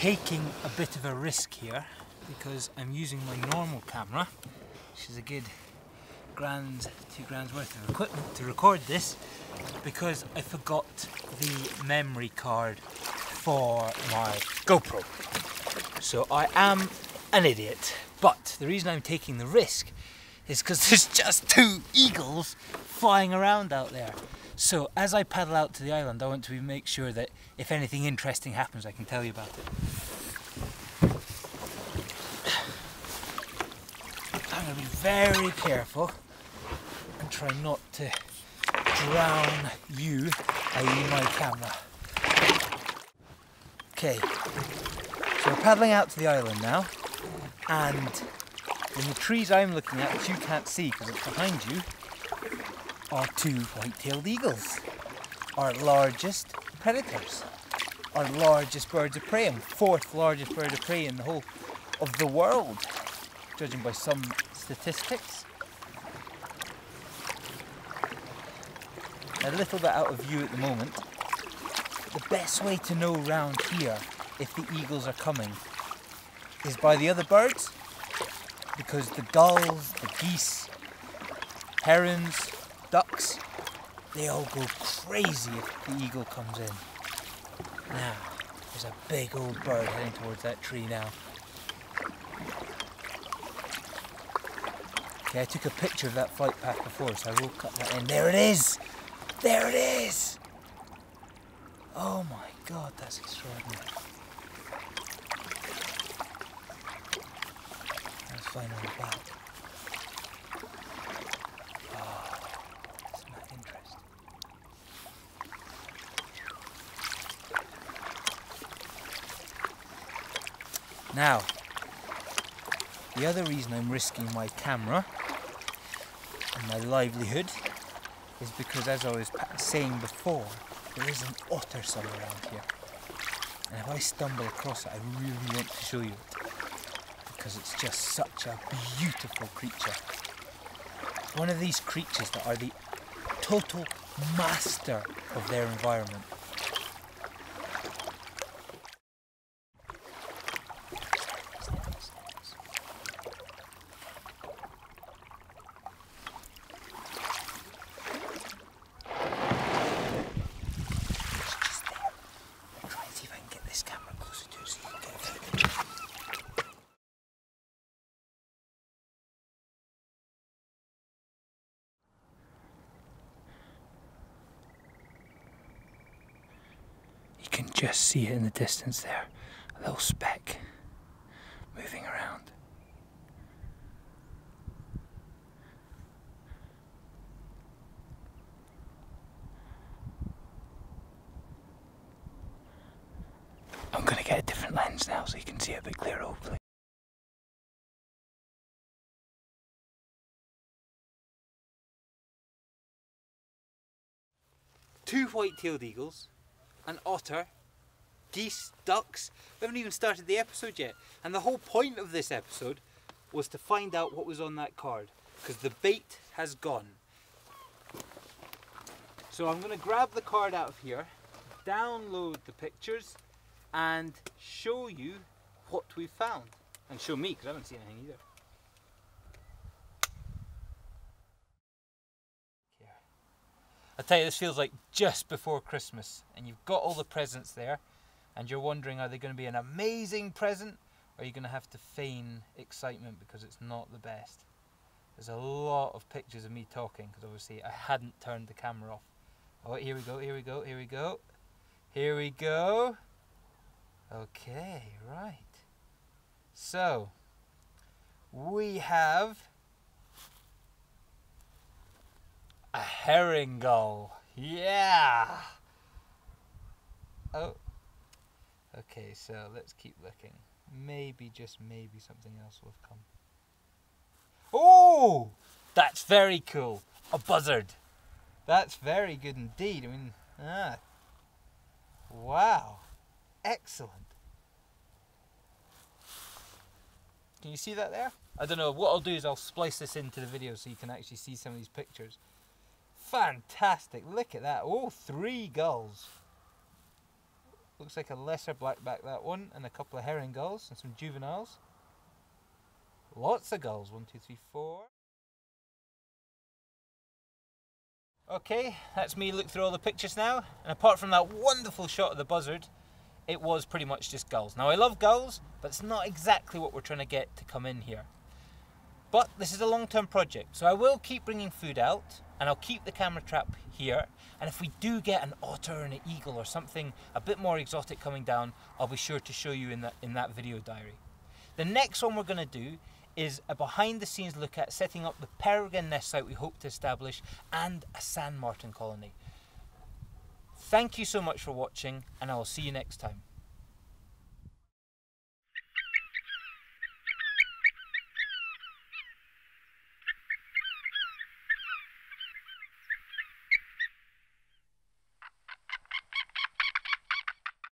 taking a bit of a risk here because I'm using my normal camera, which is a good grand, two grand's worth of equipment to record this because I forgot the memory card for my GoPro. So I am an idiot, but the reason I'm taking the risk is because there's just two eagles flying around out there. So as I paddle out to the island, I want to make sure that if anything interesting happens, I can tell you about it. I'm going to be very careful and try not to drown you, i.e. my camera. Okay, so we're paddling out to the island now, and in the trees I'm looking at, which you can't see because it's behind you, are two white-tailed eagles, our largest predators, our largest birds of prey, and fourth largest bird of prey in the whole of the world, judging by some statistics. A little bit out of view at the moment. The best way to know round here if the eagles are coming is by the other birds, because the gulls, the geese, herons, ducks, they all go crazy if the eagle comes in. Now, there's a big old bird heading towards that tree now. Okay, I took a picture of that flight path before, so I will cut that in. There it is! There it is! Oh my god, that's extraordinary. Let's find on the back. Ah, now, the other reason I'm risking my camera and my livelihood is because, as I was saying before, there is an otter somewhere around here. And if I stumble across it, I really want to show you it because it's just such a beautiful creature. One of these creatures that are the total master of their environment. Just see it in the distance there. A little speck moving around. I'm going to get a different lens now so you can see it a bit clearer hopefully. Two white-tailed eagles an otter, geese, ducks. We haven't even started the episode yet. And the whole point of this episode was to find out what was on that card. Because the bait has gone. So I'm going to grab the card out of here, download the pictures, and show you what we found. And show me, because I haven't seen anything either. I tell you, this feels like just before Christmas, and you've got all the presents there, and you're wondering are they going to be an amazing present, or are you going to have to feign excitement because it's not the best? There's a lot of pictures of me talking because obviously I hadn't turned the camera off. Oh, here we go, here we go, here we go. Here we go. Okay, right. So, we have A herring gull. Yeah. Oh. Okay, so let's keep looking. Maybe, just maybe, something else will have come. Oh! That's very cool. A buzzard. That's very good indeed. I mean, ah. Wow. Excellent. Can you see that there? I don't know. What I'll do is I'll splice this into the video so you can actually see some of these pictures. Fantastic. Look at that. All three gulls. Looks like a lesser blackback that one, and a couple of herring gulls and some juveniles. Lots of gulls. One, two, three, four. Okay, that's me look through all the pictures now. And apart from that wonderful shot of the buzzard, it was pretty much just gulls. Now I love gulls, but it's not exactly what we're trying to get to come in here. But this is a long-term project, so I will keep bringing food out, and I'll keep the camera trap here. And if we do get an otter and an eagle or something a bit more exotic coming down, I'll be sure to show you in that, in that video diary. The next one we're going to do is a behind the scenes look at setting up the peregrine nest site we hope to establish and a sand martin colony. Thank you so much for watching and I will see you next time.